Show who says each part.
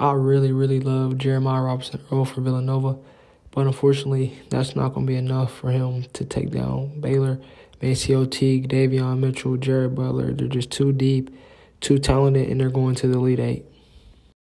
Speaker 1: I really, really love Jeremiah Robinson Earl for Villanova, but unfortunately, that's not going to be enough for him to take down Baylor. MaCio Teague, Davion Mitchell, Jared Butler, they're just too deep, too talented, and they're going to the Elite Eight.